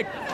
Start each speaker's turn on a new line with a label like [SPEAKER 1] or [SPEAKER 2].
[SPEAKER 1] Hey,